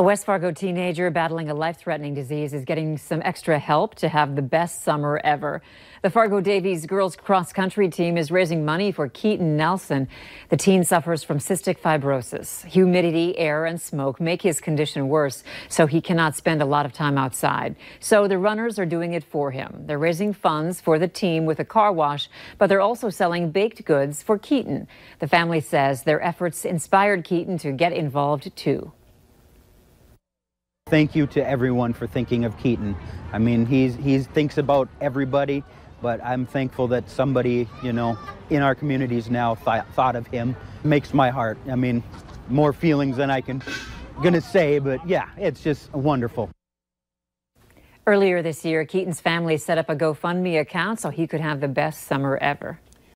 A West Fargo teenager battling a life threatening disease is getting some extra help to have the best summer ever. The Fargo Davies girls cross country team is raising money for Keaton Nelson. The teen suffers from cystic fibrosis. Humidity, air, and smoke make his condition worse, so he cannot spend a lot of time outside. So the runners are doing it for him. They're raising funds for the team with a car wash, but they're also selling baked goods for Keaton. The family says their efforts inspired Keaton to get involved too. Thank you to everyone for thinking of Keaton. I mean, he's he thinks about everybody, but I'm thankful that somebody, you know, in our communities now th thought of him. Makes my heart. I mean, more feelings than I can gonna say, but yeah, it's just wonderful. Earlier this year, Keaton's family set up a GoFundMe account so he could have the best summer ever.